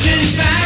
getting back.